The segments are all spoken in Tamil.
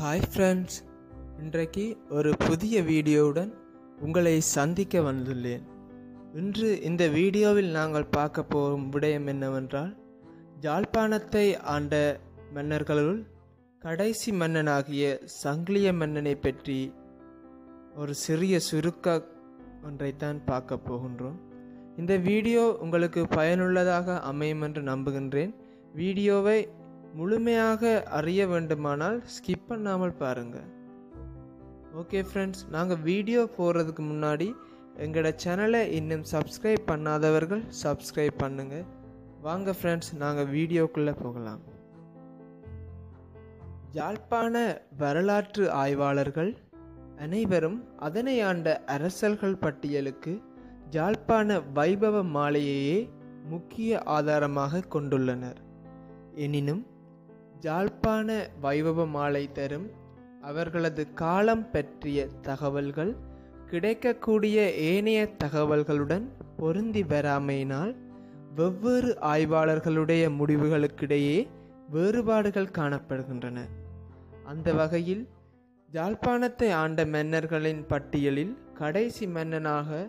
ஹாய் ஃப்ரெண்ட்ஸ் இன்றைக்கு ஒரு புதிய வீடியோவுடன் உங்களை சந்திக்க வந்துள்ளேன். இன்று இந்த வீடியோவில் நாங்கள் பார்க்க போகும் விடயம் என்னவென்றால் ஜாழ்ப்பாணத்தை ஆண்ட மன்னர்களுள் கடைசி மன்னனாகிய சங்கிலிய மன்னனை பற்றி ஒரு சிறிய சுருக்க ஒன்றைத்தான் பார்க்க போகின்றோம். இந்த வீடியோ உங்களுக்கு பயனுள்ளதாக அமையும் என்று நம்புகின்றேன். வீடியோவை முழுமையாக அறிய வேண்டுமானால் ஸ்கிப் பண்ணாமல் பாருங்கள் ஓகே ஃப்ரெண்ட்ஸ் நாங்கள் வீடியோ போகிறதுக்கு முன்னாடி எங்களோட சேனலை இன்னும் சப்ஸ்கிரைப் பண்ணாதவர்கள் சப்ஸ்கிரைப் பண்ணுங்கள் வாங்க ஃப்ரெண்ட்ஸ் நாங்கள் வீடியோக்குள்ளே போகலாம். யாழ்ப்பாண வரலாற்று ஆய்வாளர்கள் அனைவரும் அதனை ஆண்ட அரசர்கள் பட்டியலுக்கு யாழ்ப்பாண வைபவ மாலையையே முக்கிய ஆதாரமாக கொண்டுள்ளனர். எனினும் ஜாழ்ப்பாண வைபவ மாலை தரும் அவர்களது காலம் பற்றிய தகவல்கள் கிடைக்கக்கூடிய ஏனைய தகவல்களுடன் பொருந்தி வராமையினால் வெவ்வேறு ஆய்வாளர்களுடைய முடிவுகளுக்கிடையே வேறுபாடுகள் காணப்படுகின்றன. அந்த வகையில் ஜாழ்ப்பாணத்தை ஆண்ட மன்னர்களின் பட்டியலில் கடைசி மன்னனாக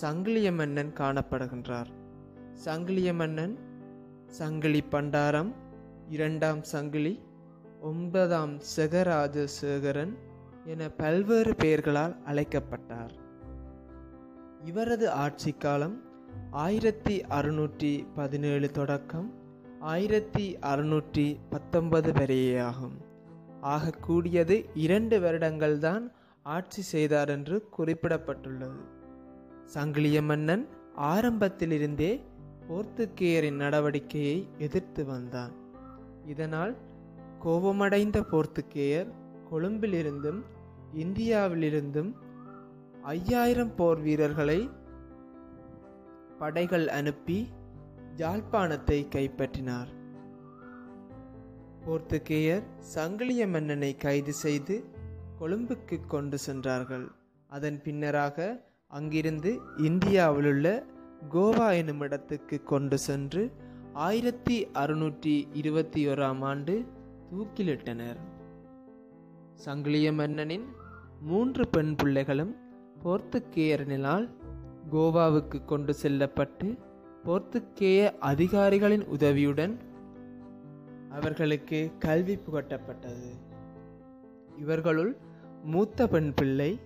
சங்கிலிய மன்னன் காணப்படுகின்றார். சங்கிலிய மன்னன் சங்கிலி பண்டாரம் இரண்டாம் சங்கிலி ஒன்பதாம் செகராஜ சேகரன் என பல்வேறு பெயர்களால் அழைக்கப்பட்டார். இவரது ஆட்சி காலம் ஆயிரத்தி அறுநூற்றி பதினேழு தொடக்கம் ஆயிரத்தி அறுநூற்றி பத்தொன்பது வரையாகும் ஆகக்கூடியது இரண்டு வருடங்கள்தான் ஆட்சி செய்தார் என்று குறிப்பிடப்பட்டுள்ளது. சங்கிலிய மன்னன் ஆரம்பத்திலிருந்தே போர்த்துக்கேயரின் நடவடிக்கையை எதிர்த்து வந்தான். இதனால் கோபமடைந்த போர்த்துக்கேயர் கொழும்பிலிருந்தும் இந்தியாவிலிருந்தும் ஐயாயிரம் போர் வீரர்களை படைகள் அனுப்பி ஜாழ்ப்பாணத்தை கைப்பற்றினார். போர்த்துக்கேயர் சங்கிலிய மன்னனை கைது செய்து கொழும்புக்கு கொண்டு சென்றார்கள். அதன் பின்னராக அங்கிருந்து இந்தியாவிலுள்ள கோவா எனும் இடத்துக்கு கொண்டு சென்று ஆயிரத்தி அறுநூற்றி இருபத்தி ஓராம் ஆண்டு தூக்கிலிட்டனர். சங்கிலிய மன்னனின் மூன்று பெண் பிள்ளைகளும் போர்த்துக்கேயரனால் கோவாவுக்கு கொண்டு செல்லப்பட்டு போர்த்துக்கேய அதிகாரிகளின் உதவியுடன் அவர்களுக்கு கல்வி புகட்டப்பட்டது. இவர்களுள் மூத்த பெண் பிள்ளை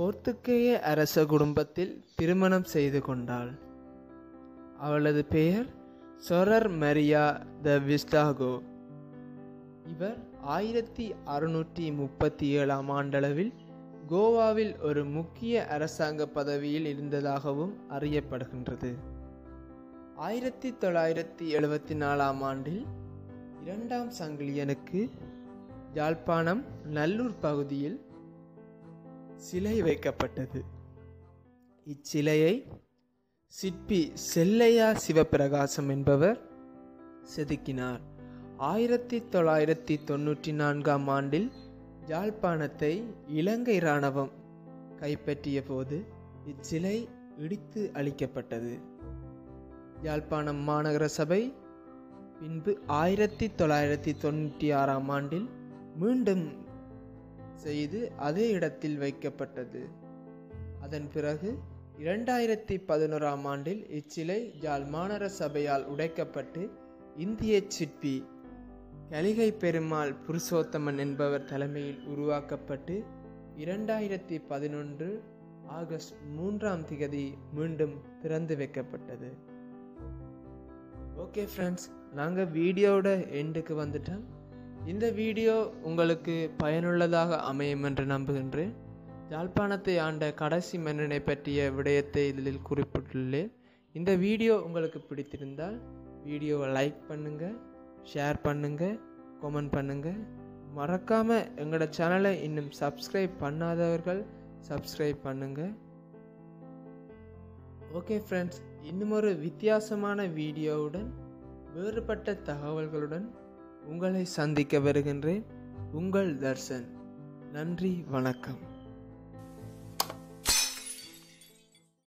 போர்த்துக்கேய அரச குடும்பத்தில் திருமணம் செய்து கொண்டாள். அவளது பெயர் சொரர் மரியா த விஸ்டாகோ இவர் ஆயிரத்தி அறுநூற்றி முப்பத்தி ஏழாம் ஆண்டளவில் கோவாவில் ஒரு முக்கிய அரசாங்க பதவியில் இருந்ததாகவும் அறியப்படுகின்றது. ஆயிரத்தி தொள்ளாயிரத்தி எழுபத்தி நாலாம் ஆண்டில் இரண்டாம் சங்கிலியனுக்கு யாழ்ப்பாணம் நல்லூர் பகுதியில் சிலை வைக்கப்பட்டது. இச்சிலையை சிற்பி செல்லையா சிவபிரகாசம் என்பவர் செதுக்கினார். ஆயிரத்தி தொள்ளாயிரத்தி தொன்னூற்றி நான்காம் ஆண்டில் யாழ்ப்பாணத்தை இலங்கை இராணுவம் கைப்பற்றிய போது இச்சிலை இடித்து அளிக்கப்பட்டது யாழ்ப்பாணம் மாநகர சபை பின்பு ஆயிரத்தி தொள்ளாயிரத்தி தொண்ணூற்றி ஆறாம் ஆண்டில் மீண்டும் செய்து அதே இடத்தில் வைக்கப்பட்டது. அதன் பிறகு இரண்டாயிரத்தி பதினோராம் ஆண்டில் இச்சிலை யாழ் மாநகர சபையால் உடைக்கப்பட்டு இந்திய சிற்பி கலிகை பெருமாள் புருஷோத்தமன் என்பவர் தலைமையில் உருவாக்கப்பட்டு இரண்டாயிரத்தி பதினொன்று ஆகஸ்ட் மூன்றாம் திகதி மீண்டும் திறந்து வைக்கப்பட்டது. ஓகே ஃப்ரெண்ட்ஸ் நாங்கள் வீடியோட எண்டுக்கு வந்துட்டோம். இந்த வீடியோ உங்களுக்கு பயனுள்ளதாக அமையும் என்று நம்புகின்றேன். யாழ்ப்பாணத்தை ஆண்ட கடைசி மன்னனை பற்றிய விடயத்தை இதில் குறிப்பிட்டுள்ளேன். இந்த வீடியோ உங்களுக்கு பிடித்திருந்தால் வீடியோவை லைக் பண்ணுங்கள் ஷேர் பண்ணுங்கள் கமெண்ட் பண்ணுங்கள் மறக்காமல் எங்களோட சேனலை இன்னும் சப்ஸ்கிரைப் பண்ணாதவர்கள் சப்ஸ்கிரைப் பண்ணுங்கள் ஓகே ஃப்ரெண்ட்ஸ் இன்னும் ஒரு வித்தியாசமான வீடியோவுடன் வேறுபட்ட தகவல்களுடன் உங்களை சந்திக்க வருகின்றேன். உங்கள் தர்சன். நன்றி வணக்கம்.